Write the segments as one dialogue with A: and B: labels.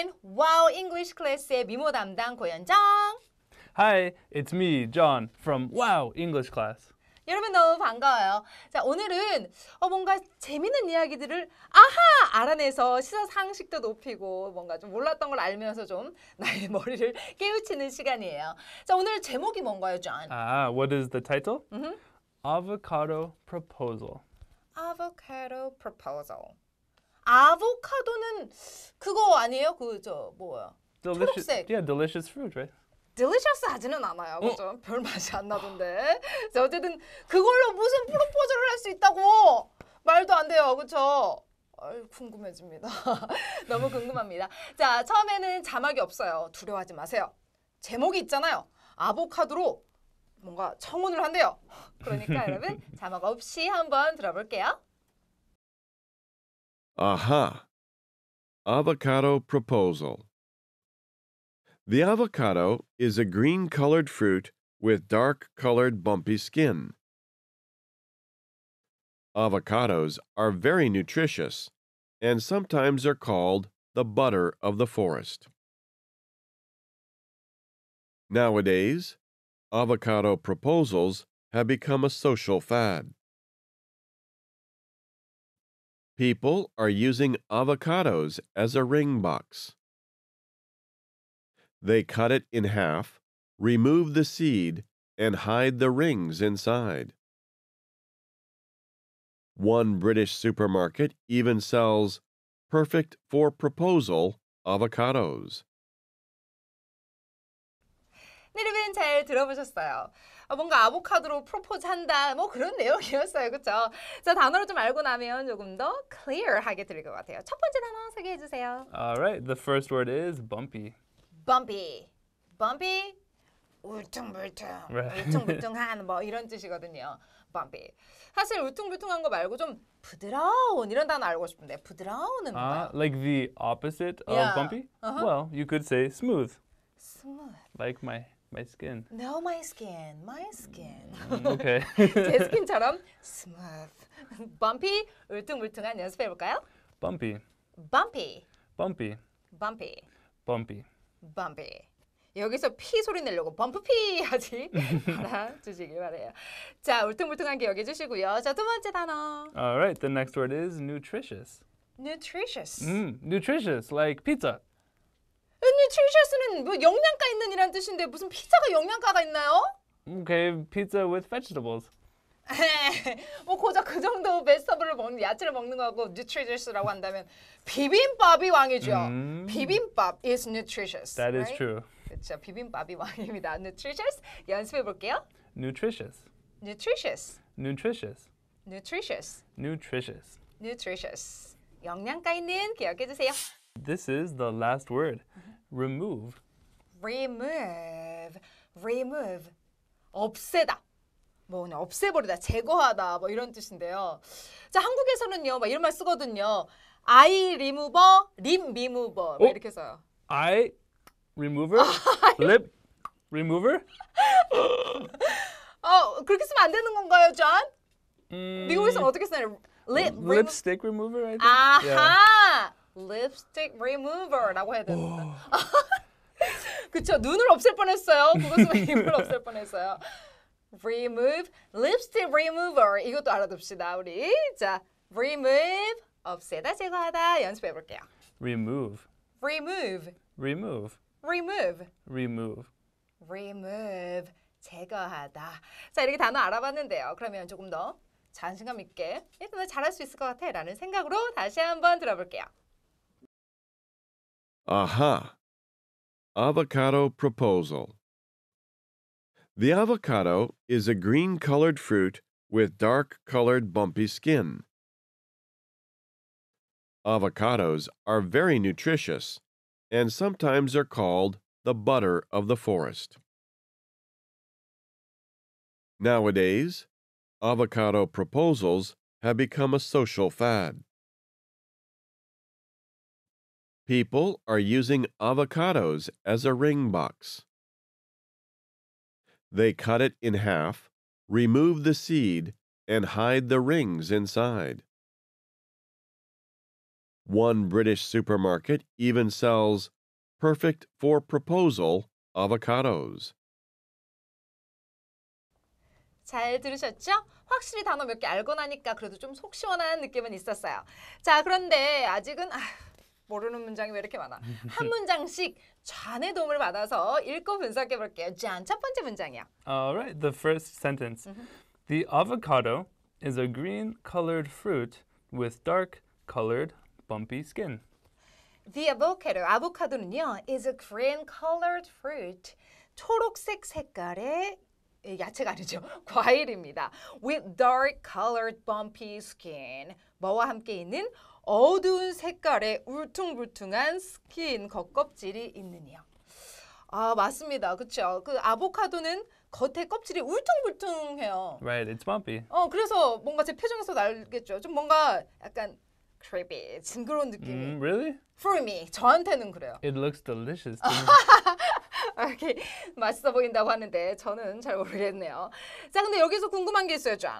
A: everyone. Wow English Class의 미모 담당 고현정.
B: Hi, it's me, John, from Wow English class.
A: 여러분 너무 반가워요. 자, 오늘은 어, 뭔가 재밌는 이야기들을 아하! 알아내서 시사 상식도 높이고 뭔가 좀 몰랐던 걸 알면서 좀 나의 머리를 깨우치는 시간이에요. 자, 오늘 제목이 뭔가요, 존?
B: Ah, what is the title?
A: Mhm.
B: Avocado proposal.
A: Avocado proposal. 아보카도는 그거 아니에요? 그 저 뭐야?
B: Delicious.
A: 초록색.
B: Yeah, delicious fruit, right?
A: 딜리셔스 하지는 않아요. 그죠? 별 맛이 안 나던데. 자, 어쨌든 그걸로 무슨 프로포즈를 할 수 있다고 말도 안 돼요. 그렇죠? 아유, 궁금해집니다. 너무 궁금합니다. 자, 처음에는 자막이 없어요. 두려워하지 마세요. 제목이 있잖아요. 아보카도로 뭔가 청혼을 한대요. 그러니까 여러분 자막 없이 한번 들어볼게요.
C: Aha! Avocado proposal. The avocado is a green colored fruit with dark colored bumpy skin. Avocados are very nutritious and sometimes are called the butter of the forest. Nowadays, avocado proposals have become a social fad. People are using avocados as a ring box. They cut it in half, remove the seed, and hide the rings inside. One British supermarket even sells perfect for proposal avocados.
A: 네, 여러분 잘 들어보셨어요. 어, 뭔가 아보카도로 프로포즈 한다 뭐 그런 내용이었어요. 그렇죠? 자, 단어를 좀 알고 나면 조금 더 클리어하게 들릴 것 같아요. 첫 번째 단어 소개해 주세요.
B: All right, the first word is bumpy.
A: bumpy. bumpy 울퉁불퉁,
B: Right.
A: 울퉁불퉁한 뭐 이런 뜻이거든요. bumpy. 사실 울퉁불퉁한 거 말고 좀 부드러운 이런 단어 알고 싶은데 부드러운은
B: Ah,
A: 뭔가요?
B: like the opposite
A: Yeah.
B: of bumpy?
A: Uh-huh.
B: Well, you could say smooth,
A: smooth.
B: like my my skin.
A: No, my skin, my skin.
B: Mm, okay.
A: 제 스킨처럼 smooth. bumpy, 울퉁불퉁한 연습해 볼까요?
B: bumpy,
A: bumpy,
B: bumpy,
A: bumpy,
B: bumpy.
A: bumpy. 여기서 피 소리 내려고 범프피 하지 알아주시길 바래요. 자, 울퉁불퉁한 기억해 주시고요. 자, 두 번째 단어.
B: All right, the next word is nutritious.
A: nutritious.
B: Mm, nutritious, like pizza.
A: Nutritious는 뭐 영양가 있는 이란 뜻인데 무슨 피자가 영양가가 있나요?
B: Okay, pizza with vegetables.
A: 뭐 고작 그 정도 베스터블을 먹는 야채를 먹는 거하고 nutritious라고 한다면 비빔밥이 왕이죠.
B: 음.
A: 비빔밥 is nutritious.
B: That is
A: right?
B: true.
A: 그렇죠. 비빔밥이 왕입니다. nutritious 연습해 볼게요.
B: Nutritious,
A: nutritious,
B: nutritious,
A: nutritious,
B: nutritious.
A: nutritious. 영양가 있는 기억해 주세요.
B: This is the last word. Remove.
A: remove, remove. 없애다. 뭐 그냥 없애버리다, 제거하다, 뭐 이런 뜻인데요. 자, 한국에서는요, 막 이런 말 쓰거든요. I remover, lip remover, 뭐
B: 어?
A: 이렇게 써요.
B: Eye remover. Lip remover.
A: 어, 그렇게 쓰면 안 되는 건가요, 존?
B: Mm,
A: 미국에서는 어떻게 써요? lip remover.
B: lipstick remover, I think. Yeah.
A: Lipstick remover라고 해야 되는구나. 그쵸, 눈을 없앨 뻔했어요. 쓰면 입을 없앨 뻔했어요. remove, lipstick remover 이것도 알아둡시다 우리. 자, remove, 없애다, 제거하다 연습해 볼게요.
B: Remove.
A: remove,
B: Remove.
A: remove,
B: Remove.
A: remove, 제거하다. 자, 이렇게 단어 알아봤는데요. 그러면 조금 더 자신감 있게 일단 잘할 수 있을 것 같아 라는 생각으로 다시 한번 들어볼게요.
C: Aha! Avocado proposal. The avocado is a green colored fruit with dark colored bumpy skin. Avocados are very nutritious and sometimes are called the butter of the forest. Nowadays, avocado proposals have become a social fad. People are using avocados as a ring box. They cut it in half, remove the seed, and hide the rings inside. One British supermarket even sells perfect for proposal avocados.
A: 잘 들으셨죠? 확실히 단어 몇 개 알고 나니까 그래도 좀 속 시원한 느낌은 있었어요. 자, 그런데 아직은 아, 모르는 문장이 왜 이렇게 많아? 한 문장씩 잔의 도움을 받아서 읽고 분석해 볼게요. 짠, 첫 번째 문장이야.
B: All right, the first sentence. The avocado is a green colored fruit with dark colored bumpy skin.
A: The avocado, 아보카도는요, is a green colored fruit. 초록색 색깔의 예, 야채가 아니죠. 과일입니다. With dark colored bumpy skin. 뭐와 함께 있는 어두운 색깔의 울퉁불퉁한 스킨, 겉껍질이 있느니요. 아, 맞습니다. 그렇죠. 그 아보카도는 겉에 껍질이 울퉁불퉁해요.
B: Right, it's bumpy.
A: 어, 그래서 뭔가 제 표정에서 알겠죠. 좀 뭔가 약간 creepy, 징그러운 느낌이.
B: Mm, really?
A: For me, 저한테는 그래요.
B: It looks delicious.
A: 이렇게 맛있어 보인다고 하는데 저는 잘 모르겠네요. 자, 근데 여기서 궁금한 게 있어요, 존.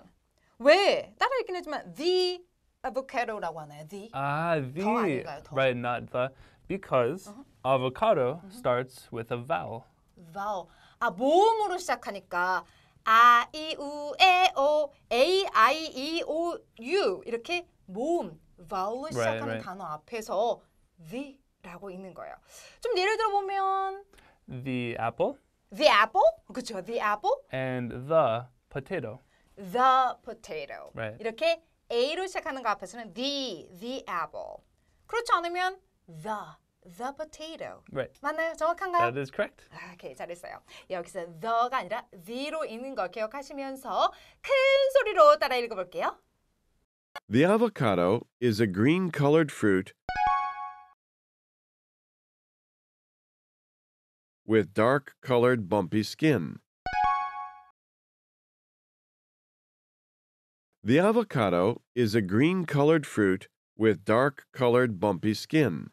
A: 왜 따라 읽긴 했지만 the avocado라고 하나요? the
B: ah, the.
A: 아닌가요, the?
B: Right, not the. Because avocado starts with a vowel.
A: vowel. 아, 모음으로 시작하니까 아, 이, 우, 에, 오, a, i, e, o, u 이렇게 모음 vowel로 시작하는
B: right.
A: 단어 앞에서 the라고 있는 거예요. 좀 예를 들어 보면
B: The apple
A: the apple, 그렇죠? the apple,
B: and the potato.
A: the potato.
B: Right.
A: 이렇게 A로 시작하는 거 앞에서는 the, the apple. 그렇지 않으면 the, the potato.
B: Right.
A: 맞나요? 정확한가요?
B: That is correct.
A: 아, 오케이, 잘했어요. 여기서 the가 아니라 the로 읽는 걸 기억하시면서 큰 소리로 따라 읽어볼게요.
C: The avocado is a green colored fruit with dark colored bumpy skin. The avocado is a green colored fruit with dark colored bumpy skin.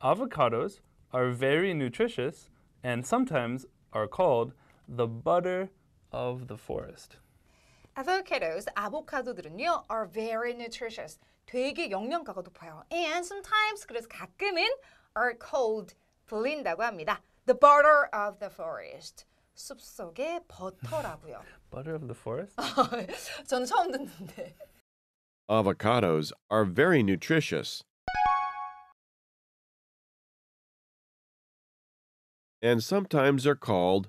B: Avocados are very nutritious and sometimes are called the butter of the forest.
A: Avocados, 아보카도들은요, are very nutritious. 되게 영양가가 높아요. And sometimes, 그래서 가끔은 are called, 불린다고 합니다. The butter of the forest. 숲속의 버터라고요.
B: Butter of the forest?
A: 저는 처음 듣는데.
C: Avocados are very nutritious. And sometimes are called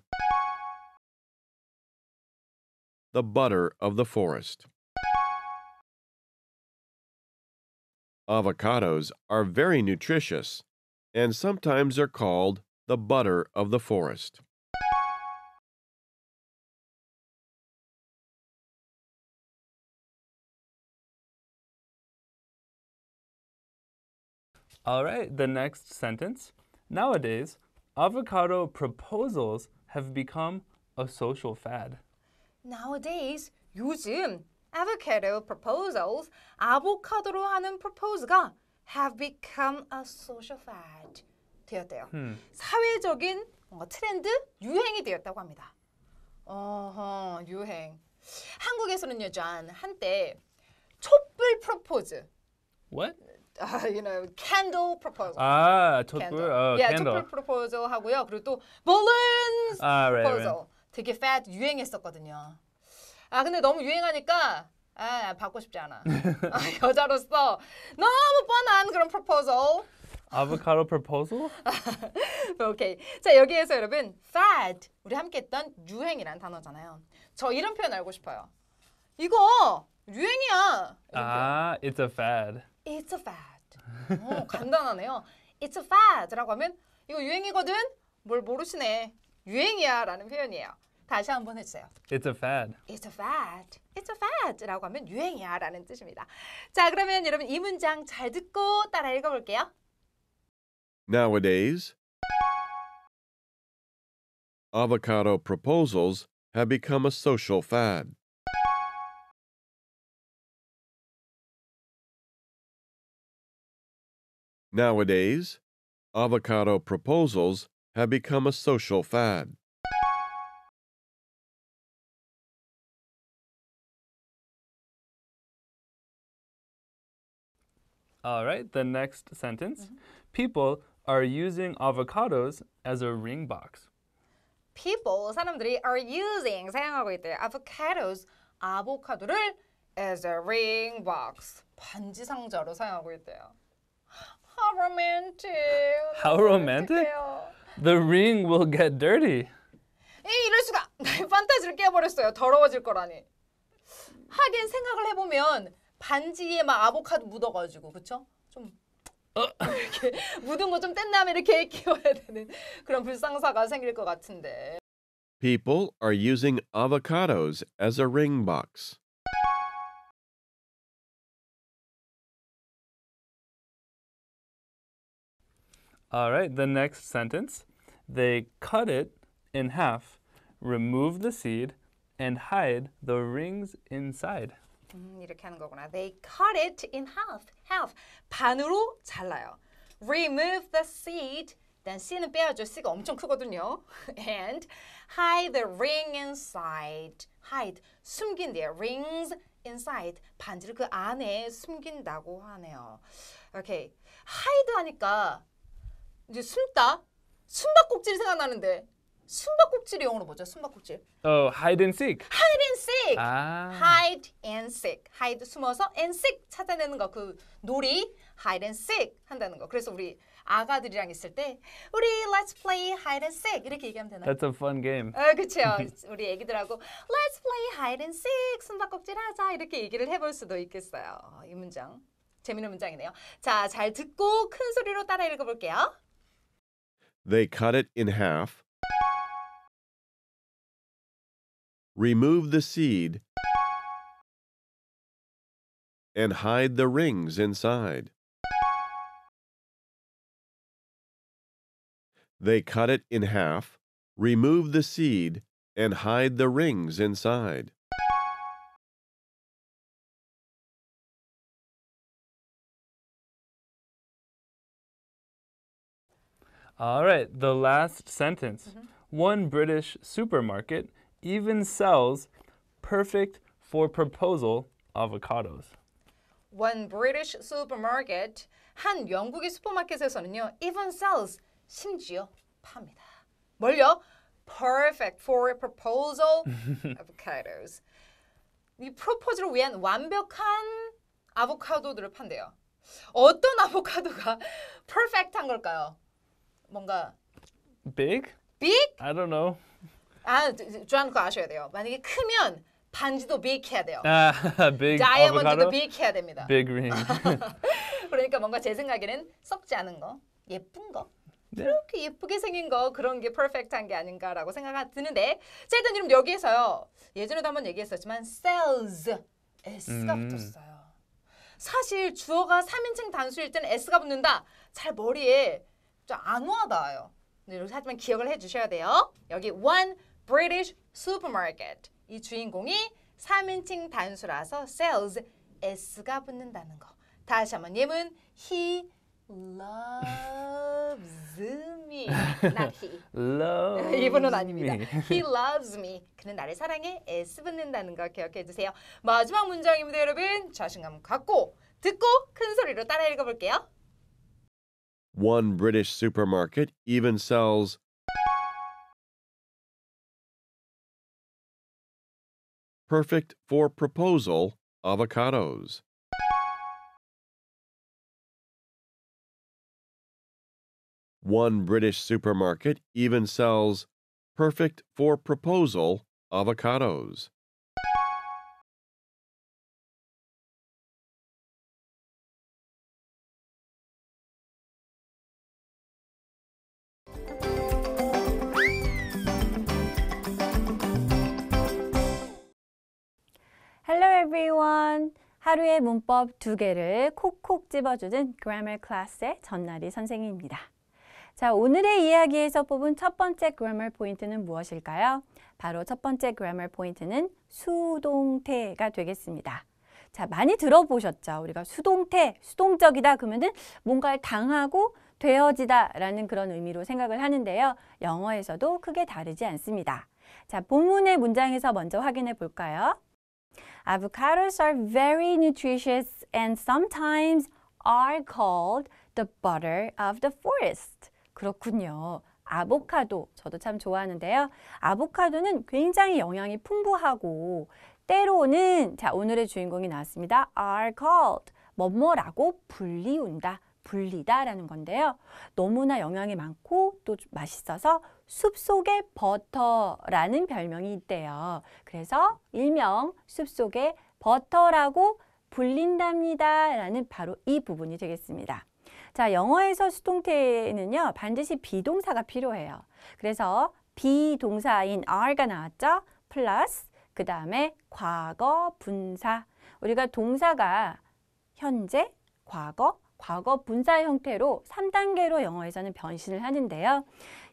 C: the butter of the forest. Avocados are very nutritious and sometimes are called the butter of the forest.
B: All right, the next sentence. Nowadays, avocado proposals have become a social fad.
A: Nowadays, 요즘 avocado proposals, 아보카도로 하는 propose가 have become a social fad 되었대요. 사회적인 뭔가 트렌드, 유행이 되었다고 합니다. 어허, 유행. 한국에서는요, 존, 한때 촛불 프로포즈,
B: What?
A: uh, you know, candle proposal.
B: Ah,
A: candle.
B: 촛불. Oh,
A: yeah,
B: candle.
A: 촛불 프로포즈 하고요. 그리고 또 balloons
B: Ah, right, right.
A: proposal. 되게 fad 유행했었거든요. 아 근데 너무 유행하니까 아 받고 싶지 않아. 아, 여자로서 너무 뻔한 그런 proposal.
B: Avocado proposal?
A: 오케이. 자 여기에서 여러분 fad 우리 함께 했던 유행이란 단어잖아요. 저 이런 표현 알고 싶어요. 이거 유행이야.
B: Ah, it's a fad.
A: It's a fad. 어, 간단하네요. It's a fad라고 하면 이거 유행이거든. 뭘 모르시네. 유행이야라는 표현이에요. 다시 한번 해주세요.
B: It's a fad.
A: It's a fad. It's a fad라고 하면 유행이야라는 뜻입니다. 자, 그러면 여러분 이 문장 잘 듣고 따라 읽어볼게요.
C: Nowadays, avocado proposals have become a social fad. Nowadays, avocado proposals have become a social fad.
B: All right, the next sentence. People are using avocados as a ring box.
A: People 사람들이 are using 사용하고 있대요. Avocados 아보카도를 as a ring box 반지 상자로 사용하고 있대요. How romantic.
B: How romantic?
A: 어떡해요.
B: The ring will get dirty.
A: 에이, 이럴 수가. 나의 판타지를 깨버렸어요. 더러워질 거라니. 하긴 생각을 해보면 반지에 막 아보카도 묻어가지고 그쵸? 좀 이렇게 묻은 거 좀 뗀 다음에 이렇게 끼워야 되는 그런 불상사가 생길 것 같은데.
C: People are using avocados as a ring box.
B: All right, the next sentence. They cut it in half, remove the seed, and hide the rings inside.
A: 음, 이렇게 하는 거구나. They cut it in half. half. 반으로 잘라요. Remove the seed. 일단 C는 빼야죠. C가 엄청 크거든요. And hide the ring inside. hide. 숨긴대요. rings inside. 반지를 그 안에 숨긴다고 하네요. 오케이. hide 하니까 이제 숨다. 숨바꼭질 생각나는데 숨바꼭질이 영어로 뭐죠? 숨바꼭질.
B: Oh, hide and seek.
A: hide and seek.
B: Ah.
A: hide and seek. hide 숨어서 and seek 찾아내는 거 그 놀이 hide and seek 한다는 거. 그래서 우리 아가들이랑 있을 때 우리 let's play hide and seek 이렇게 얘기하면 되나요?
B: That's a fun game.
A: 아, 그렇죠. 우리 애기들하고 let's play hide and seek 숨바꼭질 하자 이렇게 얘기를 해볼 수도 있겠어요. 어, 이 문장 재밌는 문장이네요. 자, 잘 듣고 큰 소리로 따라 읽어볼게요.
C: They cut it in half, remove the seed, and hide the rings inside. They cut it in half, remove the seed, and hide the rings inside.
B: All right, the last sentence. Mm-hmm. One British supermarket even sells perfect for proposal avocados.
A: One British supermarket 한 영국의 슈퍼마켓에서는요 even sells 심지어 팝니다. 뭘요? Perfect for proposal avocados. 이 프로포즈를 위한 완벽한 아보카도들을 판대요. 어떤 아보카도가 perfect한 걸까요? 뭔가
B: Big?
A: big?
B: I don't know.
A: 아, 주한 거 아셔야 돼요. 만약에 크면 반지도 big 해야 돼요.
B: Ah, big
A: 다이아몬드도 big 해야 됩니다.
B: Big ring.
A: 그러니까 뭔가 제 생각에는 썩지 않은 거, 예쁜 거,
B: 네.
A: 이렇게 예쁘게 생긴 거 그런 게 퍼펙트한 게 아닌가라고 생각이 드는데 자 일단 여러분 여기에서요 예전에도 한번 얘기했었지만 sells s가
B: 음.
A: 붙었어요. 사실 주어가 3인칭 단수일 때는 s가 붙는다. 잘 머리에 좀안 와닿아요. 네, 하지만 기억을 해주셔야 돼요. 여기 one British supermarket 이 주인공이 3인칭 단수라서 sells s가 붙는다는 거. 다시 한번 예문 he loves me not he
B: Love.
A: 이분은 아닙니다.
B: me.
A: He loves me. 그는 나를 사랑해. S 붙는다는 거 기억해 주세요. 마지막 문장입니다, 여러분. 자신감 갖고 듣고 큰 소리로 따라 읽어볼게요.
C: One British supermarket even sells perfect for proposal avocados. One British supermarket even sells perfect for proposal avocados.
D: Hello everyone. 하루의 문법 두 개를 콕콕 집어주는 Grammar 클래스의 전나리 선생님입니다. 자, 오늘의 이야기에서 뽑은 첫 번째 grammar 포인트는 무엇일까요? 바로 첫 번째 grammar 포인트는 수동태가 되겠습니다. 자, 많이 들어보셨죠? 우리가 수동태, 수동적이다 그러면은 뭔가를 당하고 되어지다 라는 그런 의미로 생각을 하는데요. 영어에서도 크게 다르지 않습니다. 자, 본문의 문장에서 먼저 확인해 볼까요? Avocados are very nutritious and sometimes are called the butter of the forest. 그렇군요. 아보카도 저도 참 좋아하는데요. 아보카도는 굉장히 영양이 풍부하고 때로는 자 오늘의 주인공이 나왔습니다. are called 뭐뭐라고 불리운다. 불리다라는 건데요. 너무나 영양이 많고 또 맛있어서 숲속의 버터라는 별명이 있대요. 그래서 일명 숲속의 버터라고 불린답니다. 라는 바로 이 부분이 되겠습니다. 자, 영어에서 수동태는요, 반드시 비동사가 필요해요. 그래서 비동사인 are가 나왔죠? 플러스, 그 다음에 과거 분사. 우리가 동사가 현재, 과거, 과거 분사 형태로 3단계로 영어에서는 변신을 하는데요.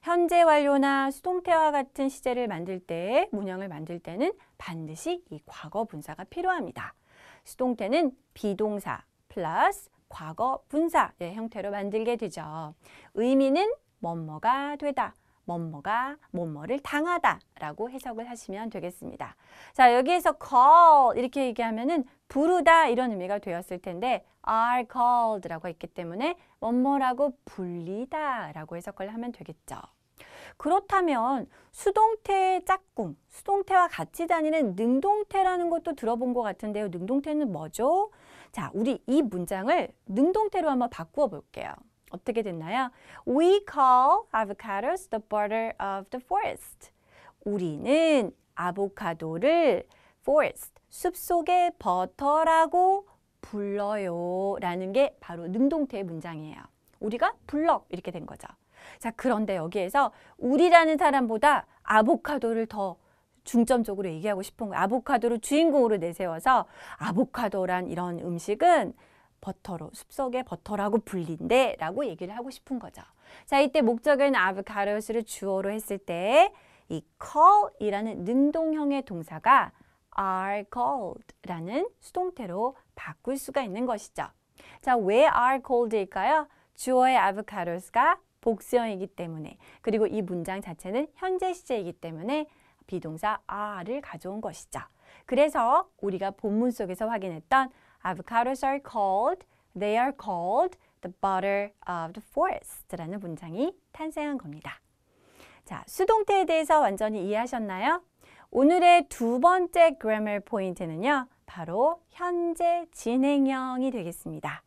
D: 현재 완료나 수동태와 같은 시제를 만들 때, 문형을 만들 때는 반드시 이 과거 분사가 필요합니다. 수동태는 비동사 플러스 과거 분사의 형태로 만들게 되죠. 의미는 뭐뭐가 되다. 뭐뭐가 뭐뭐를 당하다 라고 해석을 하시면 되겠습니다. 자 여기에서 call 이렇게 얘기하면은 부르다 이런 의미가 되었을 텐데 are called 라고 했기 때문에 뭐뭐라고 불리다 라고 해석을 하면 되겠죠. 그렇다면 수동태의 짝꿍, 수동태와 같이 다니는 능동태라는 것도 들어본 것 같은데요. 능동태는 뭐죠? 자, 우리 이 문장을 능동태로 한번 바꾸어 볼게요. 어떻게 됐나요? We call avocados the butter of the forest. 우리는 아보카도를 forest, 숲속의 버터라고 불러요. 라는 게 바로 능동태의 문장이에요. 우리가 불러 이렇게 된 거죠. 자, 그런데 여기에서 우리라는 사람보다 아보카도를 더 중점적으로 얘기하고 싶은 거예요. 아보카도를 주인공으로 내세워서 아보카도란 이런 음식은 버터로 숲속의 버터라고 불린대 라고 얘기를 하고 싶은 거죠. 자, 이때 목적은 아보카도스를 주어로 했을 때 이 call이라는 능동형의 동사가 are called라는 수동태로 바꿀 수가 있는 것이죠. 자, 왜 are called일까요? 주어의 avocados가 복수형이기 때문에 그리고 이 문장 자체는 현재 시제이기 때문에 비동사 are를 가져온 것이죠. 그래서 우리가 본문 속에서 확인했던 avocados are called, they are called the butter of the forest라는 문장이 탄생한 겁니다. 자, 수동태에 대해서 완전히 이해하셨나요? 오늘의 두 번째 grammar 포인트는요. 바로 현재 진행형이 되겠습니다.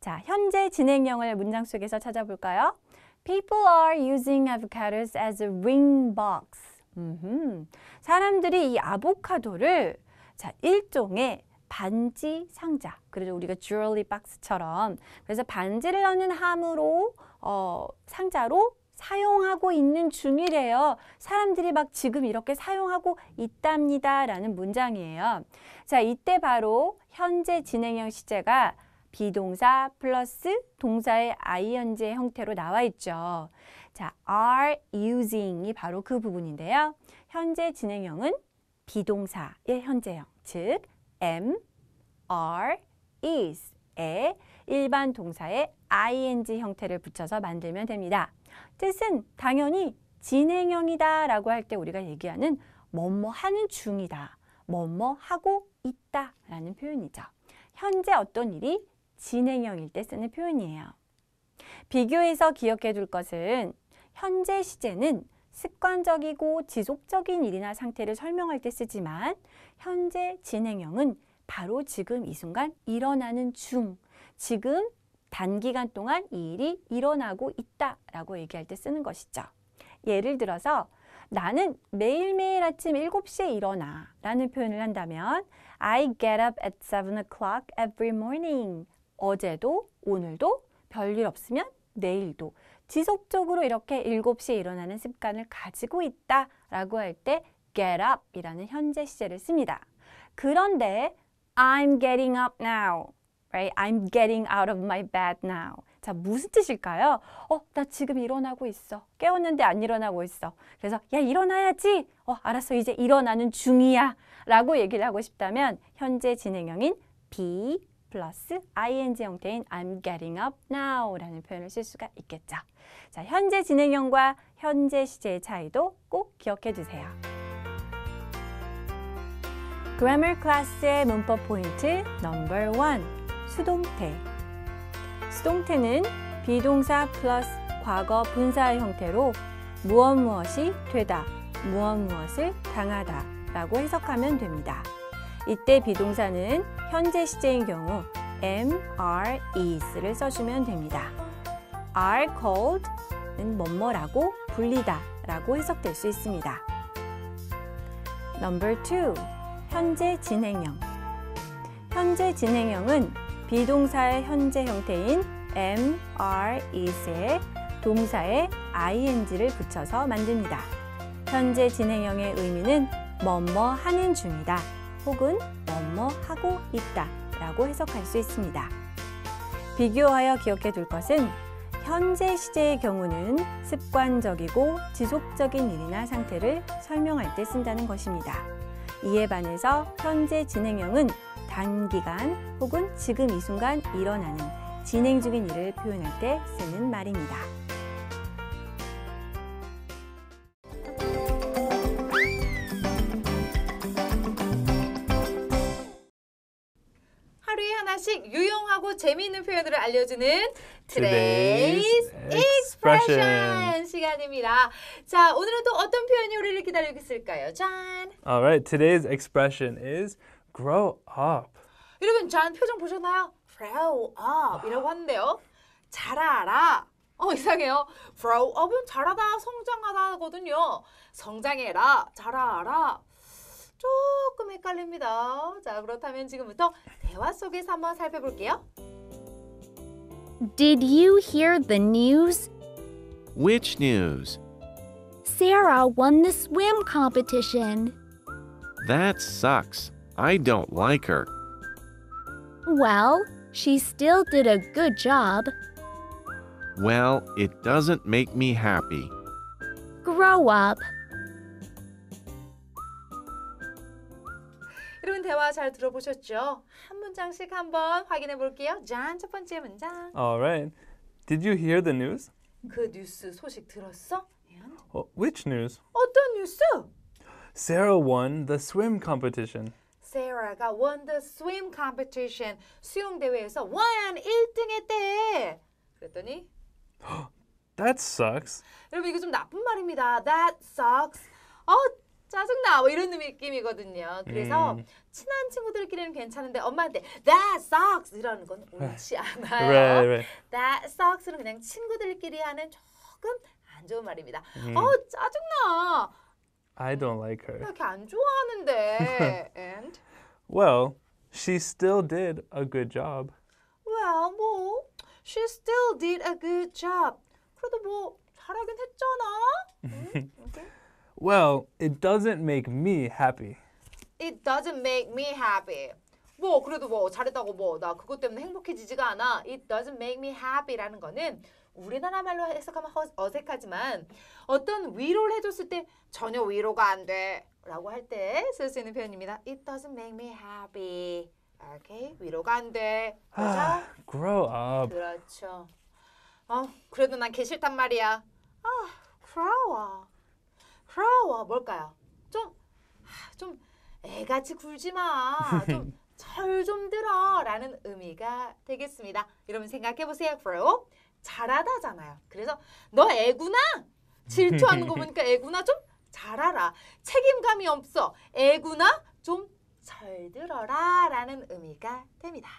D: 자, 현재 진행형을 문장 속에서 찾아볼까요? People are using avocados as a ring box. 음흠. 사람들이 이 아보카도를 자, 일종의 반지 상자. 그래서 우리가 jewelry box처럼 그래서 반지를 넣는 함으로 어, 상자로 사용하고 있는 중이래요. 사람들이 막 지금 이렇게 사용하고 있답니다. 라는 문장이에요. 자, 이때 바로 현재 진행형 시제가 비동사 플러스 동사의 ing의 형태로 나와 있죠. 자, are using이 바로 그 부분인데요. 현재 진행형은 비동사의 현재형, 즉 am, are, is에 일반 동사의 ing 형태를 붙여서 만들면 됩니다. 뜻은 당연히 진행형이다 라고 할 때 우리가 얘기하는 뭐뭐 하는 중이다, 뭐뭐 하고 있다 라는 표현이죠. 현재 어떤 일이 진행형일 때 쓰는 표현이에요. 비교해서 기억해 둘 것은 현재 시제는 습관적이고 지속적인 일이나 상태를 설명할 때 쓰지만 현재 진행형은 바로 지금 이 순간 일어나는 중, 지금 단기간 동안 이 일이 일어나고 있다라고 얘기할 때 쓰는 것이죠. 예를 들어서 나는 매일매일 아침 7시에 일어나 라는 표현을 한다면 I get up at 7 o'clock every morning. 어제도 오늘도 별일 없으면 내일도 지속적으로 이렇게 7시에 일어나는 습관을 가지고 있다 라고 할 때 get up 이라는 현재 시제를 씁니다. 그런데 I'm getting up now. Right? I'm getting out of my bed now. 자, 무슨 뜻일까요? 어, 나 지금 일어나고 있어. 깨웠는데 안 일어나고 있어. 그래서 야, 일어나야지. 어, 알았어. 이제 일어나는 중이야. 라고 얘기를 하고 싶다면 현재 진행형인 be 플러스 ing 형태인 I'm getting up now 라는 표현을 쓸 수가 있겠죠. 자, 현재 진행형과 현재 시제의 차이도 꼭 기억해 두세요. Grammar Class의 문법 포인트 number one 수동태 수동태는 비동사 플러스 과거 분사의 형태로 무엇 무엇이 되다, 무엇 무엇을 당하다 라고 해석하면 됩니다. 이때 비동사는 현재 시제인 경우 am, are, is를 써주면 됩니다. are called는 뭐뭐라고 불리다 라고 해석될 수 있습니다. Number 2. 현재 진행형 현재 진행형은 비동사의 현재 형태인 am, are, is에 동사에 ing를 붙여서 만듭니다. 현재 진행형의 의미는 뭐뭐 하는 중이다 혹은 뭐뭐 하고 있다 라고 해석할 수 있습니다. 비교하여 기억해 둘 것은 현재 시제의 경우는 습관적이고 지속적인 일이나 상태를 설명할 때 쓴다는 것입니다. 이에 반해서 현재 진행형은 단기간 혹은 지금 이 순간 일어나는 진행 중인 일을 표현할 때 쓰는 말입니다.
A: 하나씩 유용하고 재미있는 표현들을 알려주는
B: Today's Expression.
A: 시간입니다. 자, 오늘은 또 어떤 표현이 우리를 기다리고 있을까요? 짠!
B: All right, today's expression is grow up.
A: 여러분, 짠 표정 보셨나요? Grow up 이라고 하는데요. 자라라. 어, 이상해요. Grow up은 자라다, 성장하다거든요. 성장해라, 자라라. 조금 헷갈립니다. 자, 그렇다면 지금부터 대화 속에서 한번 살펴볼게요.
E: Did you hear the news?
C: Which news?
E: Sarah won the swim competition.
C: That sucks. I don't like her.
E: Well, she still did a good job.
C: Well, it doesn't make me happy.
E: Grow up.
A: 여러분 대화 잘 들어보셨죠? 한 문장씩 한번 확인해 볼게요. 짠, 첫 번째 문장.
B: All right. Did you hear the news?
A: 그 뉴스 소식 들었어? And
B: Oh, which news?
A: 어떤 뉴스?
B: Sarah won the swim competition.
A: 세라가 won the swim competition 수영 대회에서 won 1등 했대. 그랬더니
B: That sucks.
A: 여러분 이거 좀 나쁜 말입니다. That sucks. 어 짜증나 뭐 이런 느낌이거든요. 그래서
B: 음.
A: 친한 친구들끼리는 괜찮은데 엄마한테 That sucks 이러는 건 옳지 않아요.
B: Right, right.
A: That sucks는 그냥 친구들끼리 하는 조금 안 좋은 말입니다.
B: 음.
A: 어 짜증나.
B: I don't like
A: 나
B: her.
A: 이렇게 안 좋아하는데. And
B: Well, she still did a good job.
A: well 뭐 she still did a good job. 그래도 뭐 잘하긴 했잖아. 응?
B: Well, it doesn't make me happy.
A: It doesn't make me happy. 뭐 그래도 뭐 잘했다고 뭐 나 그것 때문에 행복해지지가 않아. It doesn't make me happy라는 거는 우리나라 말로 해석하면 허- 어색하지만 어떤 위로를 해줬을 때 전혀 위로가 안 돼라고 할 때 쓸 수 있는 표현입니다. It doesn't make me happy. 오케이 위로가 안 돼. 그죠?
B: Grow up.
A: 그렇죠. 어 그래도 난 개 싫단 말이야. 아 크라 워. 크라워 뭘까요? 좀 아, 좀 애같이 굴지 마. 좀 철좀 들어 라는 의미가 되겠습니다. 여러분 생각해 보세요. grow 잘하다잖아요. 그래서 너 애구나. 질투하는 거 보니까 애구나 좀 잘하라. 책임감이 없어. 애구나 좀 철 들어라 라는 의미가 됩니다.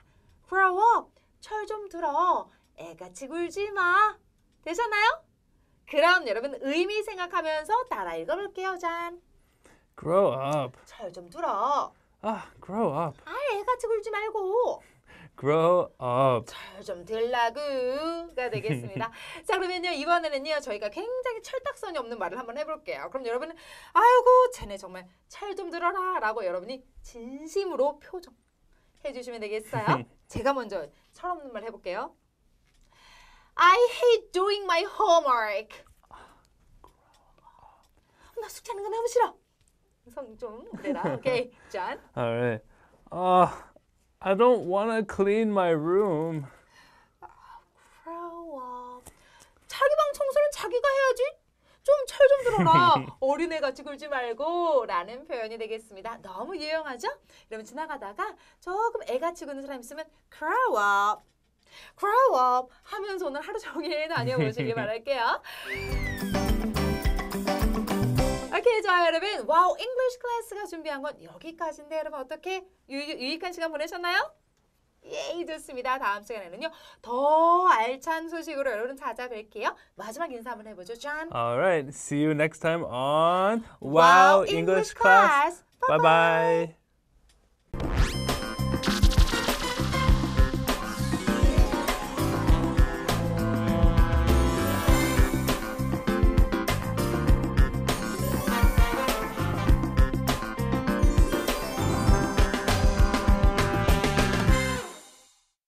A: grow up 철좀 들어. 애같이 굴지 마. 되셨나요? 그럼 여러분 의미 생각하면서 따라 읽어볼게요. 짠.
B: Grow up.
A: 철좀 들어.
B: Ah, grow up.
A: 아, 애같이 굴지 말고
B: Grow up.
A: 철좀 들라구가 되겠습니다. 자 그러면요 이번에는요 저희가 굉장히 철딱선이 없는 말을 한번 해볼게요. 그럼 여러분은 아이고 쟤네 정말 철좀 들어라라고 여러분이 진심으로 표정 해주시면 되겠어요. 제가 먼저 철없는 말 해볼게요. I hate doing my homework. 나 숙제하는 거 너무 싫어. 성좀 그래라. 오케이 짠.
B: All right. Uh, I don't want to clean my room.
A: 부러워. 자기 방 청소는 자기가 해야지. 좀 철 좀 들어라. 어린애같이 굴지 말고 라는 표현이 되겠습니다. 너무 유용하죠? 여러분 지나가다가 조금 애같이 구는 사람 있으면 grow up. Grow up 하면서 오늘 하루 종일 다녀보시길 바랄게요. 오케이, 자 여러분, Wow English Class가 준비한 건 여기까지인데 여러분 어떻게 유, 유익한 시간 보내셨나요? 예, 좋습니다. 다음 시간에는요 더 알찬 소식으로 여러분 찾아뵐게요. 마지막 인사 한번 해보죠, 존.
B: All right. See you next time on Wow English Class. Bye bye.